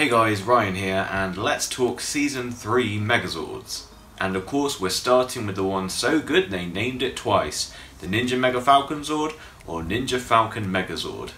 Hey guys, Ryan here, and let's talk Season 3 Megazords. And of course, we're starting with the one so good they named it twice the Ninja Mega Falcon Zord or Ninja Falcon Megazord.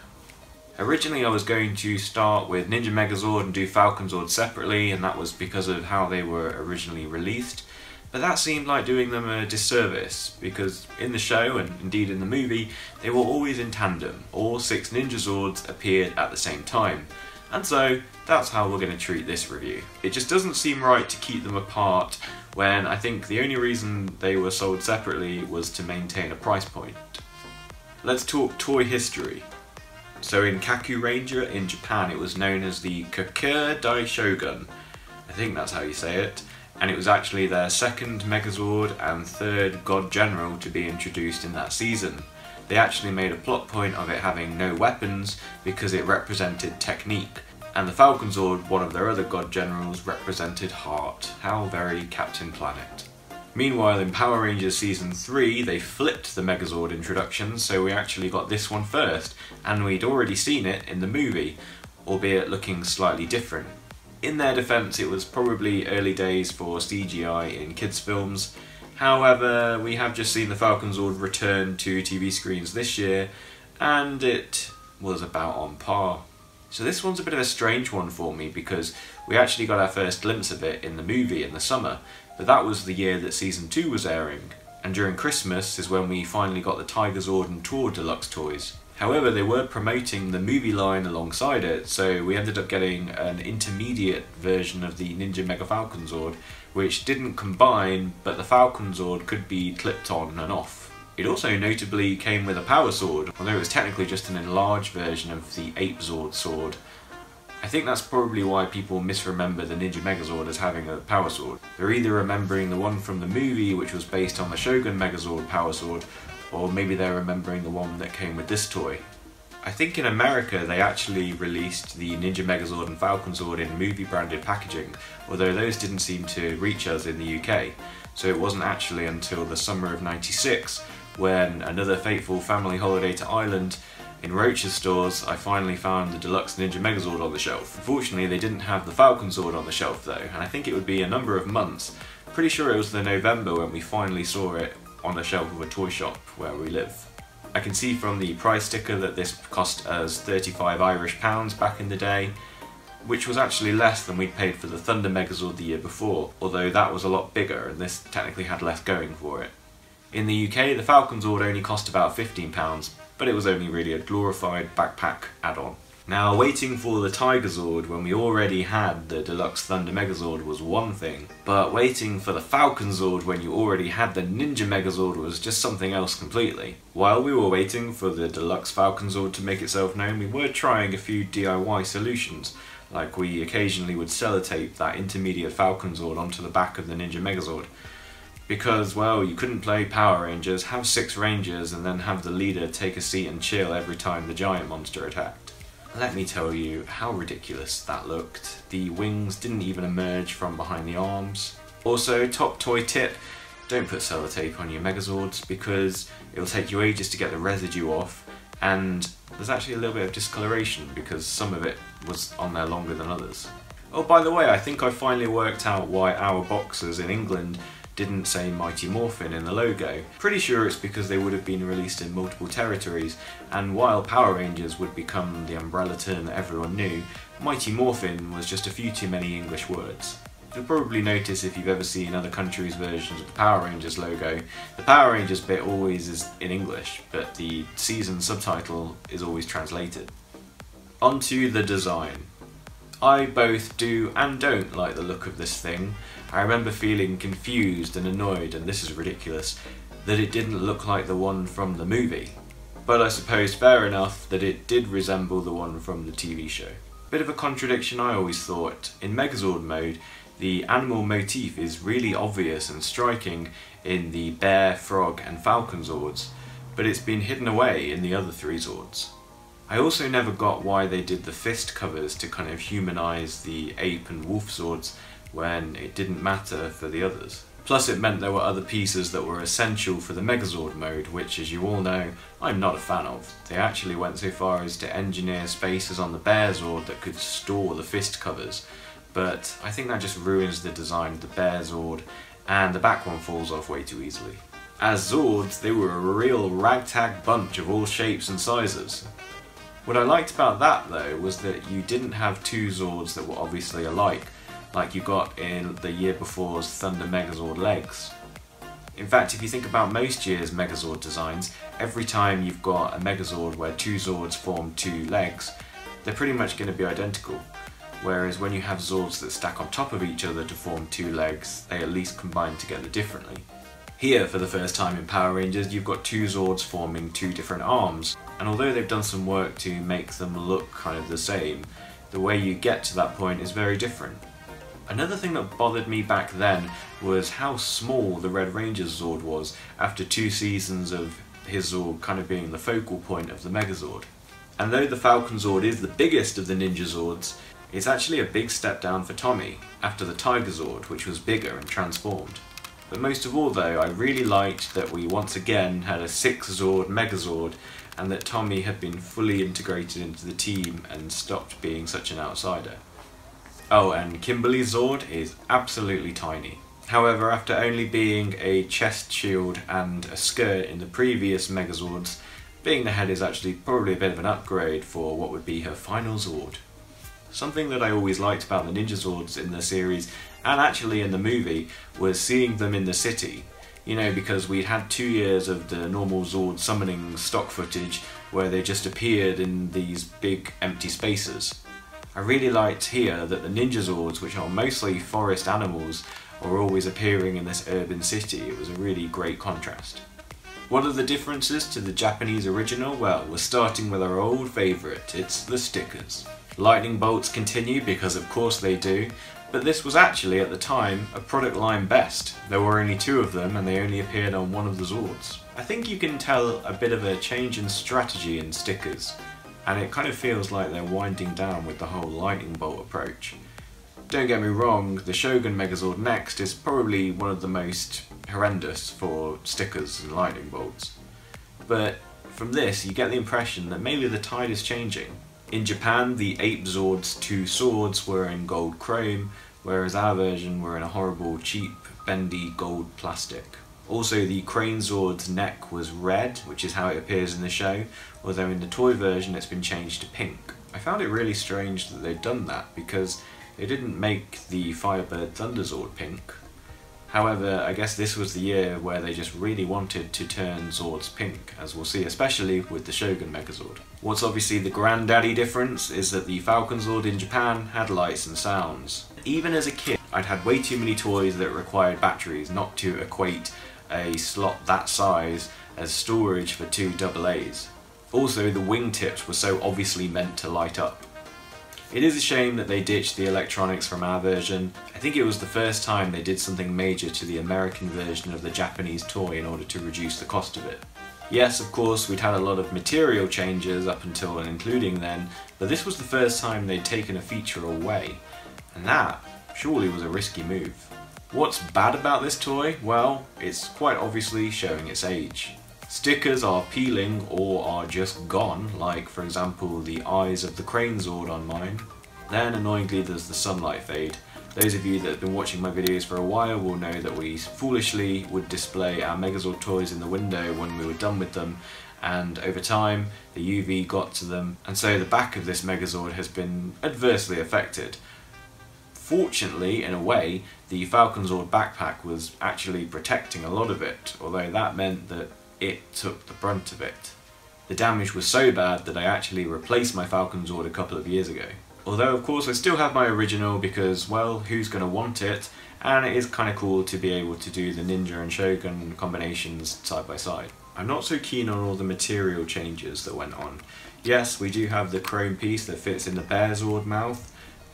Originally, I was going to start with Ninja Megazord and do Falcon Zord separately, and that was because of how they were originally released. But that seemed like doing them a disservice, because in the show, and indeed in the movie, they were always in tandem. All six Ninja Zords appeared at the same time. And so, that's how we're going to treat this review. It just doesn't seem right to keep them apart when I think the only reason they were sold separately was to maintain a price point. Let's talk toy history. So in Kakuranger in Japan it was known as the Kokura Dai Shogun. I think that's how you say it. And it was actually their second Megazord and third God General to be introduced in that season. They actually made a plot point of it having no weapons because it represented technique, and the Falcon Zord, one of their other god generals, represented heart. How very Captain Planet. Meanwhile, in Power Rangers Season 3, they flipped the Megazord introduction, so we actually got this one first, and we'd already seen it in the movie, albeit looking slightly different. In their defence, it was probably early days for CGI in kids' films, However, we have just seen the Falcon Zord return to TV screens this year, and it was about on par. So this one's a bit of a strange one for me because we actually got our first glimpse of it in the movie in the summer, but that was the year that season 2 was airing, and during Christmas is when we finally got the Tiger Zord and Tor Deluxe toys. However, they were promoting the movie line alongside it, so we ended up getting an intermediate version of the Ninja Mega Falcon Zord, which didn't combine, but the Falcon Zord could be clipped on and off. It also notably came with a power sword, although it was technically just an enlarged version of the Ape Zord sword. I think that's probably why people misremember the Ninja Megazord as having a power sword. They're either remembering the one from the movie, which was based on the Shogun Megazord power sword, or maybe they're remembering the one that came with this toy. I think in America they actually released the Ninja Megazord and Falcon Zord in movie branded packaging, although those didn't seem to reach us in the UK. So it wasn't actually until the summer of 96 when another fateful family holiday to Ireland in Roche's stores I finally found the deluxe Ninja Megazord on the shelf. Unfortunately they didn't have the Falcon Zord on the shelf though, and I think it would be a number of months. Pretty sure it was the November when we finally saw it on the shelf of a toy shop where we live. I can see from the price sticker that this cost us 35 Irish pounds back in the day, which was actually less than we'd paid for the Thunder Megazord the year before, although that was a lot bigger and this technically had less going for it. In the UK, the Falcon Zord only cost about £15, but it was only really a glorified backpack add-on. Now, waiting for the Tiger Zord when we already had the Deluxe Thunder Megazord was one thing, but waiting for the Falcon Zord when you already had the Ninja Megazord was just something else completely. While we were waiting for the Deluxe Falcon Zord to make itself known, we were trying a few DIY solutions, like we occasionally would sellotape that intermediate Falcon Zord onto the back of the Ninja Megazord. Because, well, you couldn't play Power Rangers, have six Rangers, and then have the leader take a seat and chill every time the giant monster attacked. Let me tell you how ridiculous that looked. The wings didn't even emerge from behind the arms. Also, top toy tip, don't put sellotape on your Megazords because it'll take you ages to get the residue off and there's actually a little bit of discoloration because some of it was on there longer than others. Oh, by the way, I think I finally worked out why our boxers in England didn't say Mighty Morphin in the logo. Pretty sure it's because they would have been released in multiple territories, and while Power Rangers would become the umbrella term that everyone knew, Mighty Morphin was just a few too many English words. You'll probably notice if you've ever seen other countries' versions of the Power Rangers logo, the Power Rangers bit always is in English, but the season subtitle is always translated. Onto the design. I both do and don't like the look of this thing. I remember feeling confused and annoyed, and this is ridiculous, that it didn't look like the one from the movie. But I suppose fair enough that it did resemble the one from the TV show. Bit of a contradiction I always thought. In Megazord mode, the animal motif is really obvious and striking in the bear, frog and falcon Zords, but it's been hidden away in the other three Zords. I also never got why they did the fist covers to kind of humanise the ape and wolf Zords when it didn't matter for the others. Plus it meant there were other pieces that were essential for the Megazord mode, which as you all know, I'm not a fan of. They actually went so far as to engineer spaces on the Bearzord that could store the fist covers, but I think that just ruins the design of the Bearzord, and the back one falls off way too easily. As Zords, they were a real ragtag bunch of all shapes and sizes. What I liked about that though was that you didn't have two Zords that were obviously alike, like you got in the year before's Thunder Megazord legs. In fact, if you think about most year's Megazord designs, every time you've got a Megazord where two Zords form two legs, they're pretty much going to be identical. Whereas when you have Zords that stack on top of each other to form two legs, they at least combine together differently. Here, for the first time in Power Rangers, you've got two Zords forming two different arms, and although they've done some work to make them look kind of the same, the way you get to that point is very different. Another thing that bothered me back then was how small the Red Ranger's Zord was after two seasons of his Zord kind of being the focal point of the Megazord. And though the Falcon Zord is the biggest of the Ninja Zords, it's actually a big step down for Tommy after the Tiger Zord, which was bigger and transformed. But most of all though, I really liked that we once again had a 6 Zord Megazord and that Tommy had been fully integrated into the team and stopped being such an outsider. Oh, and Kimberly Zord is absolutely tiny. However, after only being a chest shield and a skirt in the previous Megazords, being the head is actually probably a bit of an upgrade for what would be her final Zord. Something that I always liked about the Ninja Zords in the series, and actually in the movie, was seeing them in the city you know, because we'd had two years of the normal Zord summoning stock footage where they just appeared in these big empty spaces. I really liked here that the Ninja Zords, which are mostly forest animals, are always appearing in this urban city. It was a really great contrast. What are the differences to the Japanese original? Well, we're starting with our old favourite, it's the stickers. Lightning bolts continue because of course they do, but this was actually, at the time, a product line best. There were only two of them and they only appeared on one of the Zords. I think you can tell a bit of a change in strategy in stickers, and it kind of feels like they're winding down with the whole lightning bolt approach. Don't get me wrong, the Shogun Megazord Next is probably one of the most horrendous for stickers and lightning bolts. But from this, you get the impression that maybe the tide is changing. In Japan, the Ape Zord's two swords were in gold chrome, whereas our version were in a horrible, cheap, bendy gold plastic. Also, the Crane Zord's neck was red, which is how it appears in the show, although in the toy version it's been changed to pink. I found it really strange that they'd done that, because they didn't make the Firebird Thunderzord pink, However, I guess this was the year where they just really wanted to turn Zords pink, as we'll see especially with the Shogun Megazord. What's obviously the granddaddy difference is that the Falcon Zord in Japan had lights and sounds. Even as a kid, I'd had way too many toys that required batteries not to equate a slot that size as storage for two AA's. Also, the wingtips were so obviously meant to light up. It is a shame that they ditched the electronics from our version. I think it was the first time they did something major to the American version of the Japanese toy in order to reduce the cost of it. Yes, of course, we'd had a lot of material changes up until and including then, but this was the first time they'd taken a feature away, and that surely was a risky move. What's bad about this toy? Well, it's quite obviously showing its age. Stickers are peeling or are just gone, like for example the eyes of the crane Zord on mine. Then annoyingly there's the sunlight fade. Those of you that have been watching my videos for a while will know that we foolishly would display our Megazord toys in the window when we were done with them and over time the UV got to them and so the back of this Megazord has been adversely affected. Fortunately, in a way, the Falcon Zord backpack was actually protecting a lot of it, although that meant that it took the brunt of it. The damage was so bad that I actually replaced my Falcon Zord a couple of years ago. Although of course I still have my original because, well, who's going to want it? And it is kind of cool to be able to do the Ninja and Shogun combinations side by side. I'm not so keen on all the material changes that went on. Yes, we do have the chrome piece that fits in the Bear Zord mouth,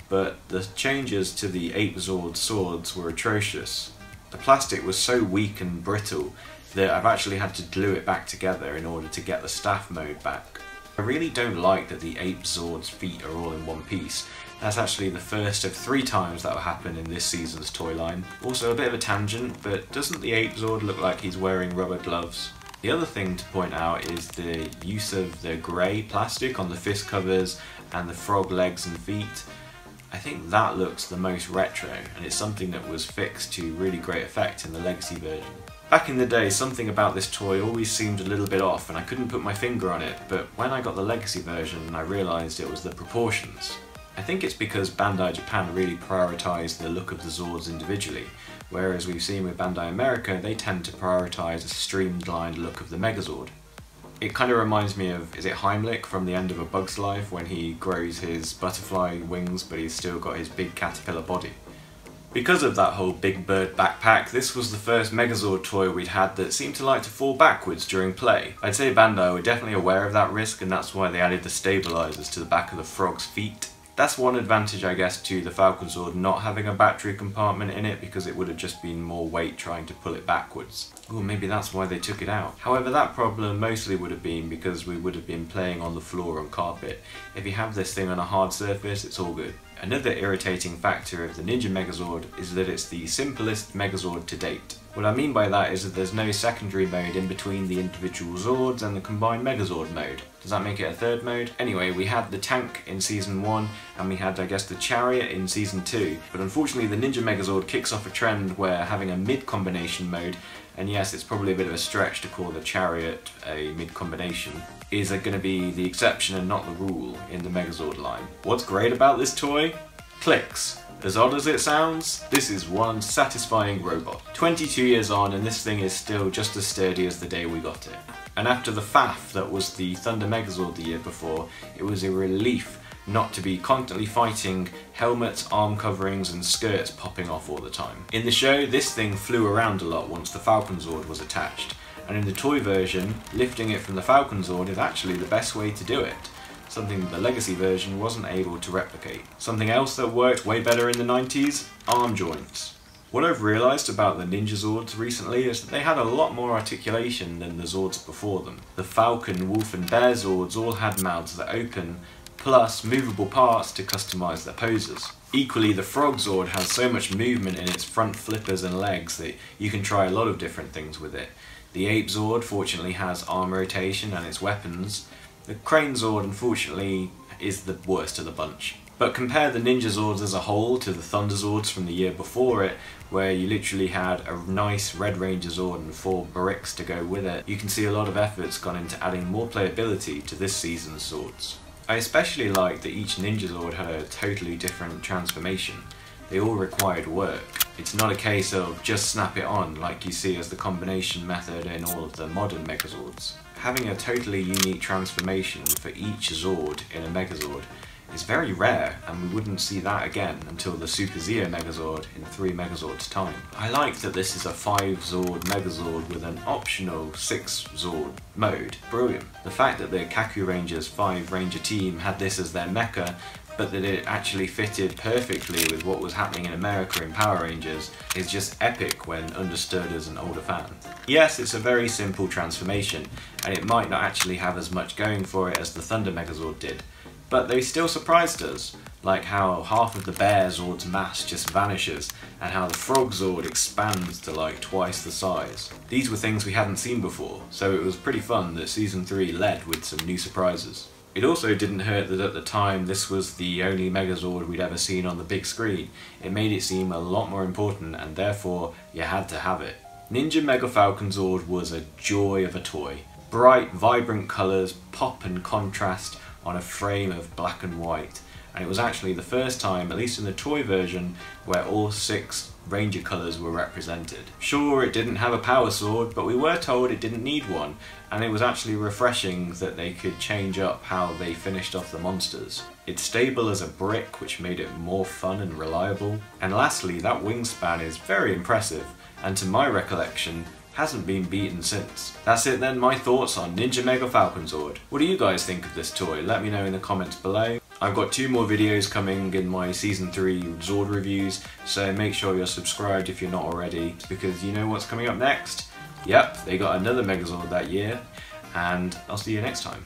but the changes to the Ape Zord swords were atrocious. The plastic was so weak and brittle that I've actually had to glue it back together in order to get the staff mode back. I really don't like that the Ape Zord's feet are all in one piece, That's actually the first of three times that will happen in this season's toy line. Also a bit of a tangent, but doesn't the Ape Zord look like he's wearing rubber gloves? The other thing to point out is the use of the grey plastic on the fist covers and the frog legs and feet. I think that looks the most retro and it's something that was fixed to really great effect in the Legacy version. Back in the day, something about this toy always seemed a little bit off and I couldn't put my finger on it, but when I got the Legacy version I realised it was the proportions. I think it's because Bandai Japan really prioritised the look of the Zords individually, whereas we've seen with Bandai America, they tend to prioritise a streamlined look of the Megazord it kind of reminds me of is it Heimlich from the end of A Bug's Life when he grows his butterfly wings but he's still got his big caterpillar body. Because of that whole Big Bird backpack, this was the first Megazord toy we'd had that seemed to like to fall backwards during play. I'd say Bandai were definitely aware of that risk and that's why they added the stabilizers to the back of the frog's feet that's one advantage, I guess, to the Falcon Zord not having a battery compartment in it because it would have just been more weight trying to pull it backwards. Or maybe that's why they took it out. However, that problem mostly would have been because we would have been playing on the floor on carpet. If you have this thing on a hard surface, it's all good. Another irritating factor of the Ninja Megazord is that it's the simplest Megazord to date. What I mean by that is that there's no secondary mode in between the individual Zords and the combined Megazord mode. Does that make it a third mode? Anyway, we had the tank in Season 1, and we had, I guess, the chariot in Season 2. But unfortunately, the Ninja Megazord kicks off a trend where having a mid-combination mode, and yes, it's probably a bit of a stretch to call the chariot a mid-combination, is going to be the exception and not the rule in the Megazord line. What's great about this toy? Clicks. As odd as it sounds, this is one satisfying robot. 22 years on and this thing is still just as sturdy as the day we got it. And after the faff that was the Thunder Megazord the year before, it was a relief not to be constantly fighting helmets, arm coverings and skirts popping off all the time. In the show, this thing flew around a lot once the Falcon Zord was attached, and in the toy version, lifting it from the Falcon Zord is actually the best way to do it something the legacy version wasn't able to replicate. Something else that worked way better in the 90s? Arm joints. What I've realised about the Ninja Zords recently is that they had a lot more articulation than the Zords before them. The Falcon, Wolf and Bear Zords all had mouths that open, plus movable parts to customise their poses. Equally, the Frog Zord has so much movement in its front flippers and legs that you can try a lot of different things with it. The Ape Zord fortunately has arm rotation and its weapons, the Crane Zord, unfortunately, is the worst of the bunch. But compare the Ninja Zords as a whole to the Thunder Zords from the year before it, where you literally had a nice Red Ranger Zord and four bricks to go with it. You can see a lot of effort's gone into adding more playability to this season's Zords. I especially like that each Ninja Zord had a totally different transformation. They all required work. It's not a case of just snap it on like you see as the combination method in all of the modern Megazords. Having a totally unique transformation for each Zord in a Megazord is very rare and we wouldn't see that again until the Super Zeo Megazord in 3 Megazords time. I like that this is a 5 Zord Megazord with an optional 6 Zord mode. Brilliant. The fact that the Kakurangers 5 Ranger team had this as their mecha but that it actually fitted perfectly with what was happening in America in Power Rangers is just epic when understood as an older fan. Yes, it's a very simple transformation, and it might not actually have as much going for it as the Thunder Megazord did, but they still surprised us, like how half of the Bear Zord's mass just vanishes, and how the Frog Zord expands to like twice the size. These were things we hadn't seen before, so it was pretty fun that Season 3 led with some new surprises. It also didn't hurt that at the time this was the only Megazord we'd ever seen on the big screen. It made it seem a lot more important and therefore you had to have it. Ninja Mega Falcon Zord was a joy of a toy. Bright, vibrant colours, pop and contrast on a frame of black and white. And it was actually the first time, at least in the toy version, where all six Ranger colours were represented. Sure, it didn't have a power sword, but we were told it didn't need one, and it was actually refreshing that they could change up how they finished off the monsters. It's stable as a brick, which made it more fun and reliable. And lastly, that wingspan is very impressive, and to my recollection, hasn't been beaten since. That's it then, my thoughts on Ninja Mega Falcon Zord. What do you guys think of this toy? Let me know in the comments below. I've got two more videos coming in my Season 3 Zord reviews, so make sure you're subscribed if you're not already, because you know what's coming up next? Yep, they got another Megazord that year, and I'll see you next time.